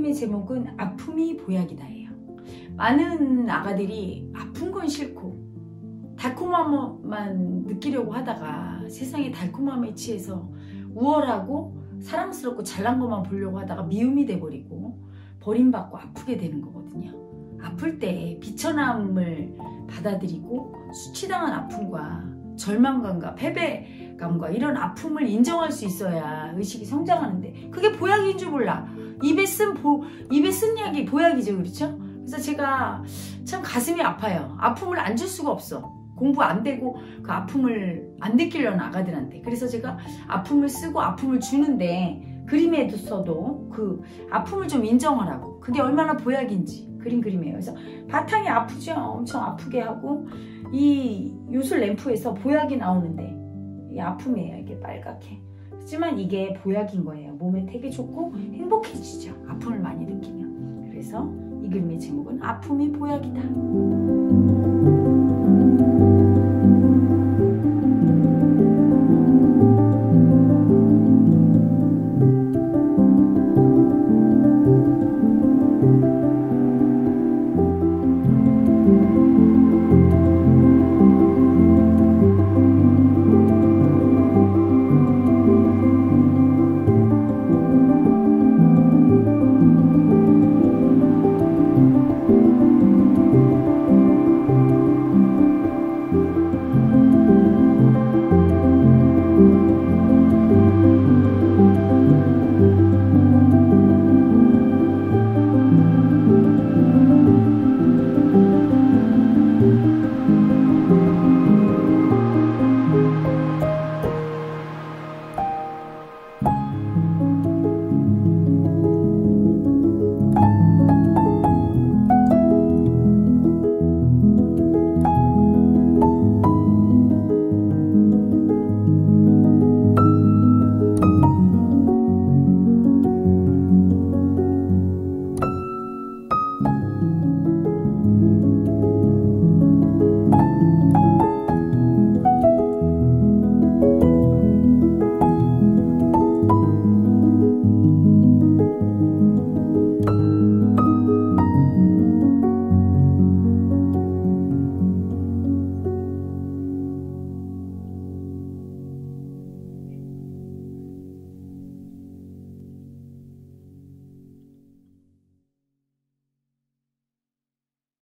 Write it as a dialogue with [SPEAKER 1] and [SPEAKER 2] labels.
[SPEAKER 1] 그림의 제목은 아픔이 보약이다예요. 많은 아가들이 아픈 건 싫고 달콤함만 느끼려고 하다가 세상에 달콤함에 취해서 우월하고 사랑스럽고 잘난 것만 보려고 하다가 미움이 돼버리고 버림받고 아프게 되는 거거든요. 아플 때 비천함을 받아들이고 수치당한 아픔과 절망감과 패배 감과 이런 아픔을 인정할 수 있어야 의식이 성장하는데 그게 보약인 줄 몰라. 입에 쓴 보, 입에 쓴 약이 보약이죠. 그렇죠? 그래서 제가 참 가슴이 아파요. 아픔을 안 줄 수가 없어. 공부 안 되고 그 아픔을 안 느끼려는 아가들한테. 그래서 제가 아픔을 쓰고 아픔을 주는데 그림에서도 그 아픔을 좀 인정하라고. 그게 얼마나 보약인지 그린 그림이에요. 그래서 바탕이 아프죠. 엄청 아프게 하고 이 요술 램프에서 보약이 나오는데 이 아픔이에요. 이게 빨갛게. 하지만 이게 보약인 거예요. 몸에 되게 좋고 행복해지죠. 아픔을 많이 느끼면. 그래서 이 그림의 제목은 아픔이 보약이다.